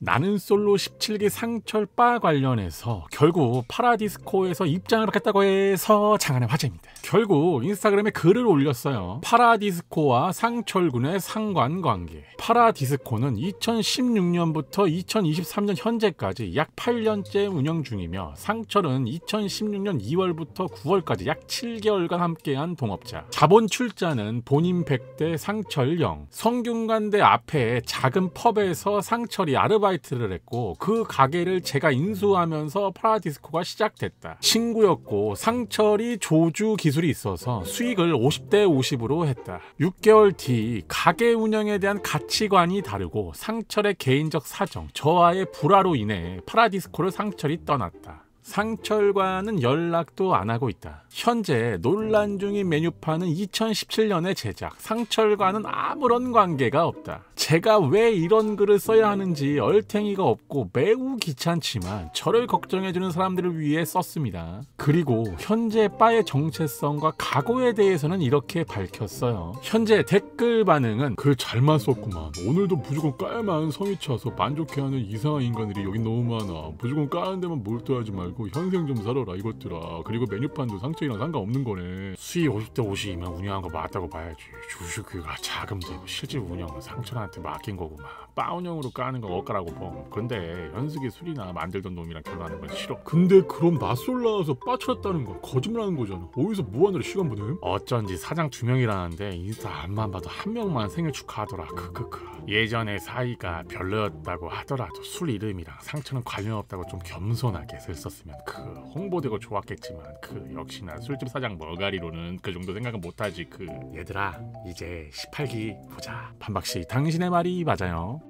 나는 솔로 17기 상철바 관련해서 결국 파라디스코에서 입장을 받겠다고 해서 장안의 화제입니다. 결국 인스타그램에 글을 올렸어요. 파라디스코와 상철군의 상관관계. 파라디스코는 2016년부터 2023년 현재까지 약 8년째 운영 중이며 상철은 2016년 2월부터 9월까지 약 7개월간 함께한 동업자. 자본 출자는 본인 100대 상철 0. 성균관대 앞에 작은 펍에서 상철이 아르바이트를 했고 그 가게를 제가 인수하면서 파라디스코가 시작됐다. 친구였고 상철이 조주 기술 이 있어서 수익을 50대 50으로 했다. 6개월 뒤 가게 운영에 대한 가치관이 다르고 상철의 개인적 사정, 저와의 불화로 인해 파라디스코를 상철이 떠났다. 상철과는 연락도 안 하고 있다. 현재 논란 중인 메뉴판은 2017년에 제작. 상철과는 아무런 관계가 없다. 제가 왜 이런 글을 써야 하는지 얼탱이가 없고 매우 귀찮지만 저를 걱정해주는 사람들을 위해 썼습니다. 그리고 현재 바의 정체성과 각오에 대해서는 이렇게 밝혔어요. 현재 댓글 반응은 글 잘만 썼구만. 오늘도 무조건 깔만 성이 차서 만족해하는 이상한 인간들이 여기 너무 많아. 무조건 까는 데만 몰두하지 말고 현생 좀 살아라 이것들아. 그리고 메뉴판도 상처이랑 상관없는 거네. 수익 50대 50이면 운영한 거 맞다고 봐야지. 주식회가 자금 되고 실질 운영은 상처한테 맡긴 거구만. 빠운형으로 까는 거 억까라고 봄. 근데 현숙이 술이나 만들던 놈이랑 결혼하는 건 싫어. 근데 그럼 낯설 나와서 빠쳐졌다는 거 거짓말하는 거잖아. 어디서 뭐하느라 시간 보냄? 어쩐지 사장 두 명이라는데 인스타 앞만 봐도 한 명만 생일 축하하더라. 크크크. 예전에 사이가 별로였다고 하더라도 술 이름이랑 상처는 관련 없다고 좀 겸손하게 썼으면 그 홍보되고 좋았겠지만 그 역시나 술집 사장 머가리로는 그 정도 생각은 못하지 그 얘들아 이제 18기 보자 판박씨 말이 맞아요